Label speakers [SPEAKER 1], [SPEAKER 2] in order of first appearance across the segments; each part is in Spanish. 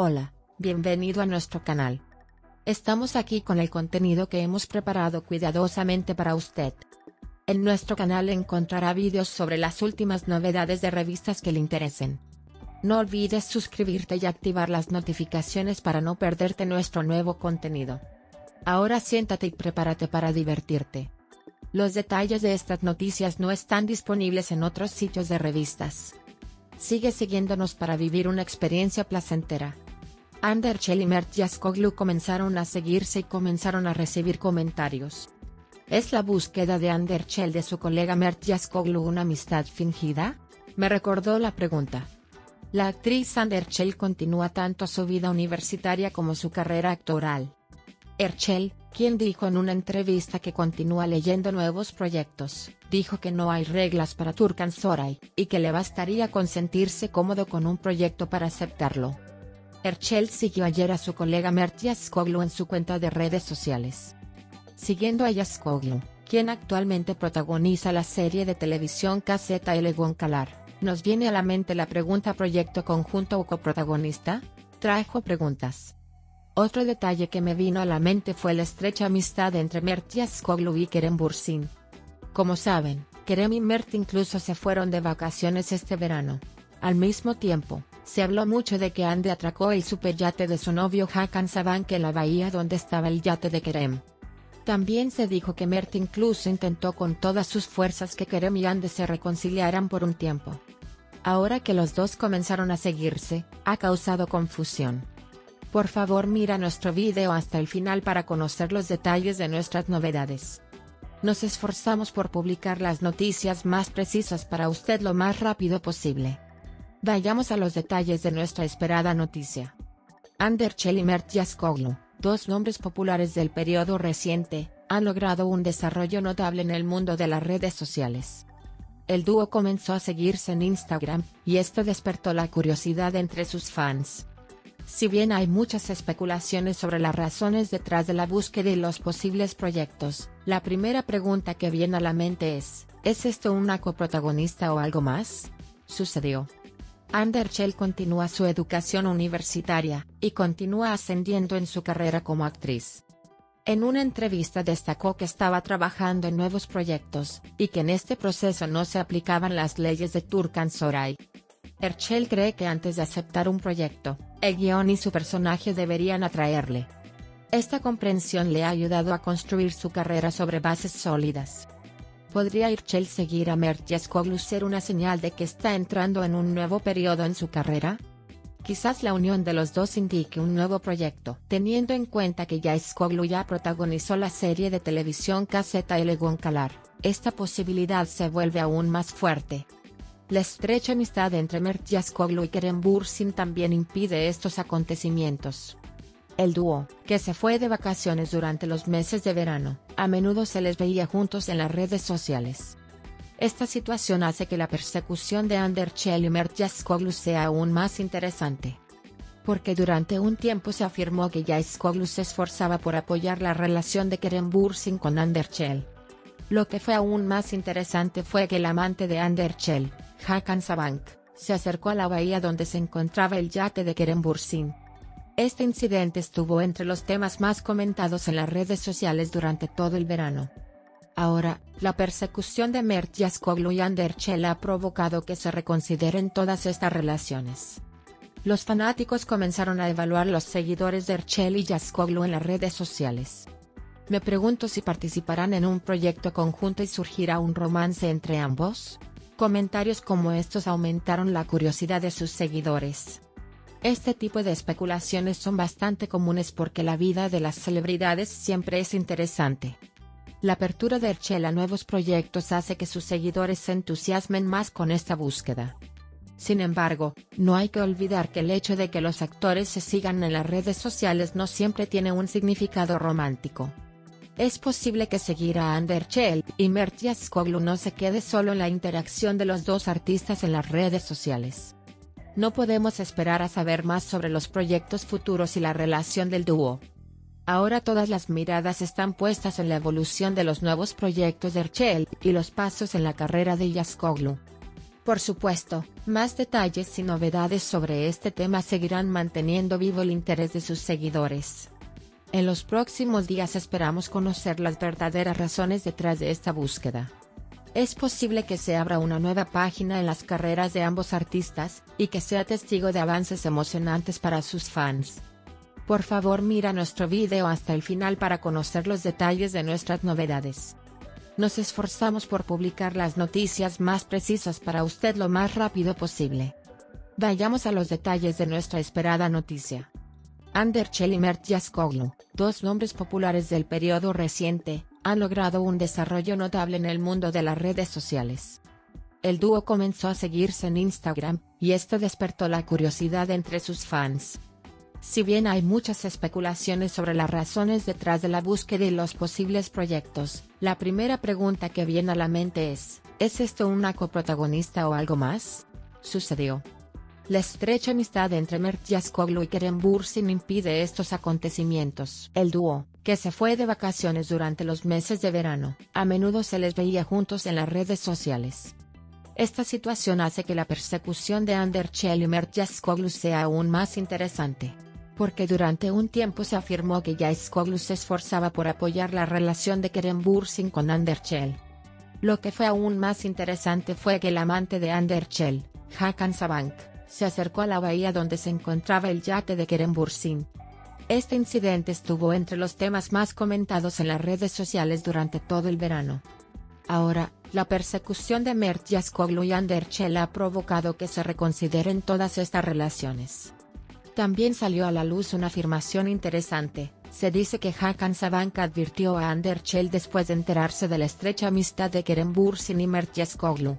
[SPEAKER 1] Hola, bienvenido a nuestro canal. Estamos aquí con el contenido que hemos preparado cuidadosamente para usted. En nuestro canal encontrará vídeos sobre las últimas novedades de revistas que le interesen. No olvides suscribirte y activar las notificaciones para no perderte nuestro nuevo contenido. Ahora siéntate y prepárate para divertirte. Los detalles de estas noticias no están disponibles en otros sitios de revistas. Sigue siguiéndonos para vivir una experiencia placentera. Anderchel y Mert Yaskoglu comenzaron a seguirse y comenzaron a recibir comentarios. ¿Es la búsqueda de Anderchel de su colega Mert Yaskoglu una amistad fingida? Me recordó la pregunta. La actriz Anderchel continúa tanto su vida universitaria como su carrera actoral. Erchel, quien dijo en una entrevista que continúa leyendo nuevos proyectos, dijo que no hay reglas para Turkan Soray, y que le bastaría con sentirse cómodo con un proyecto para aceptarlo. Erchel siguió ayer a su colega Mert Yaskoglu en su cuenta de redes sociales. Siguiendo a Yaskoglu, quien actualmente protagoniza la serie de televisión Caseta El Calar, nos viene a la mente la pregunta ¿proyecto conjunto o coprotagonista? Trajo preguntas. Otro detalle que me vino a la mente fue la estrecha amistad entre Mert Yaskoglu y Kerem Bursin. Como saben, Kerem y Mert incluso se fueron de vacaciones este verano. Al mismo tiempo, se habló mucho de que Andy atracó el superyate de su novio Hakan Sabank en la bahía donde estaba el yate de Kerem. También se dijo que Mert incluso intentó con todas sus fuerzas que Kerem y Andy se reconciliaran por un tiempo. Ahora que los dos comenzaron a seguirse, ha causado confusión. Por favor mira nuestro video hasta el final para conocer los detalles de nuestras novedades. Nos esforzamos por publicar las noticias más precisas para usted lo más rápido posible. Vayamos a los detalles de nuestra esperada noticia. Anderchel y Mert dos nombres populares del periodo reciente, han logrado un desarrollo notable en el mundo de las redes sociales. El dúo comenzó a seguirse en Instagram, y esto despertó la curiosidad entre sus fans. Si bien hay muchas especulaciones sobre las razones detrás de la búsqueda y los posibles proyectos, la primera pregunta que viene a la mente es, ¿es esto una coprotagonista o algo más? Sucedió. Anderchel continúa su educación universitaria, y continúa ascendiendo en su carrera como actriz. En una entrevista destacó que estaba trabajando en nuevos proyectos, y que en este proceso no se aplicaban las leyes de Turkan Soray. Erchel cree que antes de aceptar un proyecto, el guion y su personaje deberían atraerle. Esta comprensión le ha ayudado a construir su carrera sobre bases sólidas. ¿Podría Irchel seguir a Mert Yaskoglu ser una señal de que está entrando en un nuevo periodo en su carrera? Quizás la unión de los dos indique un nuevo proyecto, teniendo en cuenta que Yaskoglu ya protagonizó la serie de televisión Caseta El Calar, esta posibilidad se vuelve aún más fuerte. La estrecha amistad entre Mert Yaskoglu y Kerem Bursin también impide estos acontecimientos. El dúo, que se fue de vacaciones durante los meses de verano, a menudo se les veía juntos en las redes sociales. Esta situación hace que la persecución de Anderchel y Mert Yaskoglu sea aún más interesante. Porque durante un tiempo se afirmó que Yaskoglu se esforzaba por apoyar la relación de Kerem Bursin con Anderchel. Lo que fue aún más interesante fue que el amante de Anderchel, Hakan Sabank, se acercó a la bahía donde se encontraba el yate de Kerem Bursin, este incidente estuvo entre los temas más comentados en las redes sociales durante todo el verano. Ahora, la persecución de Mert Yaskoglu y Anderchel ha provocado que se reconsideren todas estas relaciones. Los fanáticos comenzaron a evaluar los seguidores de Erchel y Yaskoglu en las redes sociales. Me pregunto si participarán en un proyecto conjunto y surgirá un romance entre ambos. Comentarios como estos aumentaron la curiosidad de sus seguidores. Este tipo de especulaciones son bastante comunes porque la vida de las celebridades siempre es interesante. La apertura de Erchel a nuevos proyectos hace que sus seguidores se entusiasmen más con esta búsqueda. Sin embargo, no hay que olvidar que el hecho de que los actores se sigan en las redes sociales no siempre tiene un significado romántico. Es posible que seguir a Anderchel y Mert Yaskoglu no se quede solo en la interacción de los dos artistas en las redes sociales. No podemos esperar a saber más sobre los proyectos futuros y la relación del dúo. Ahora todas las miradas están puestas en la evolución de los nuevos proyectos de Erchel y los pasos en la carrera de Yaskoglu. Por supuesto, más detalles y novedades sobre este tema seguirán manteniendo vivo el interés de sus seguidores. En los próximos días esperamos conocer las verdaderas razones detrás de esta búsqueda. Es posible que se abra una nueva página en las carreras de ambos artistas, y que sea testigo de avances emocionantes para sus fans. Por favor mira nuestro video hasta el final para conocer los detalles de nuestras novedades. Nos esforzamos por publicar las noticias más precisas para usted lo más rápido posible. Vayamos a los detalles de nuestra esperada noticia. Anderchel y Mert Yaskoglu, dos nombres populares del periodo reciente, han logrado un desarrollo notable en el mundo de las redes sociales. El dúo comenzó a seguirse en Instagram, y esto despertó la curiosidad entre sus fans. Si bien hay muchas especulaciones sobre las razones detrás de la búsqueda y los posibles proyectos, la primera pregunta que viene a la mente es, ¿es esto una coprotagonista o algo más? Sucedió. La estrecha amistad entre Mert Yaskoglu y Kerem Bursin impide estos acontecimientos. El dúo, que se fue de vacaciones durante los meses de verano, a menudo se les veía juntos en las redes sociales. Esta situación hace que la persecución de Anderchel y Mert Yaskoglu sea aún más interesante porque durante un tiempo se afirmó que Yaskoglu se esforzaba por apoyar la relación de Kerem Bursin con Anderchel. Lo que fue aún más interesante fue que el amante de Anderchel, Hakan Sabank, se acercó a la bahía donde se encontraba el yate de Kerem Bursin. Este incidente estuvo entre los temas más comentados en las redes sociales durante todo el verano. Ahora, la persecución de Mert Yaskoglu y Anderchel ha provocado que se reconsideren todas estas relaciones. También salió a la luz una afirmación interesante, se dice que Hakan Sabank advirtió a Anderchel después de enterarse de la estrecha amistad de Kerem Bursin y Mert Yaskoglu.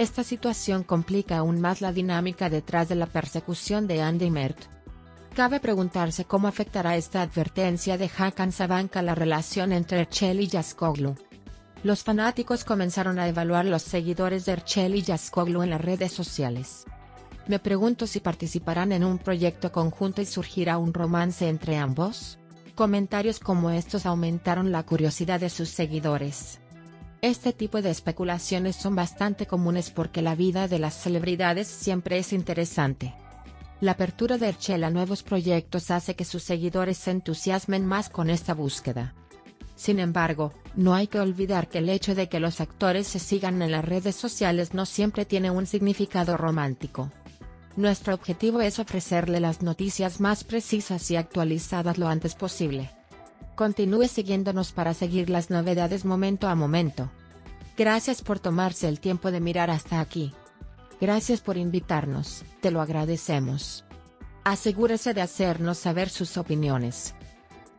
[SPEAKER 1] Esta situación complica aún más la dinámica detrás de la persecución de Andy Mert. Cabe preguntarse cómo afectará esta advertencia de Hakan Sabank a la relación entre Erchel y Yaskoglu. Los fanáticos comenzaron a evaluar los seguidores de Erchel y Yaskoglu en las redes sociales. Me pregunto si participarán en un proyecto conjunto y surgirá un romance entre ambos. Comentarios como estos aumentaron la curiosidad de sus seguidores. Este tipo de especulaciones son bastante comunes porque la vida de las celebridades siempre es interesante. La apertura de Erchel a nuevos proyectos hace que sus seguidores se entusiasmen más con esta búsqueda. Sin embargo, no hay que olvidar que el hecho de que los actores se sigan en las redes sociales no siempre tiene un significado romántico. Nuestro objetivo es ofrecerle las noticias más precisas y actualizadas lo antes posible. Continúe siguiéndonos para seguir las novedades momento a momento. Gracias por tomarse el tiempo de mirar hasta aquí. Gracias por invitarnos, te lo agradecemos. Asegúrese de hacernos saber sus opiniones.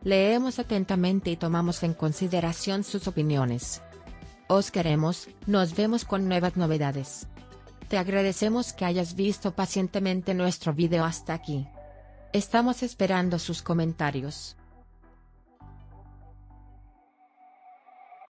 [SPEAKER 1] Leemos atentamente y tomamos en consideración sus opiniones. Os queremos, nos vemos con nuevas novedades. Te agradecemos que hayas visto pacientemente nuestro video hasta aquí. Estamos esperando sus comentarios.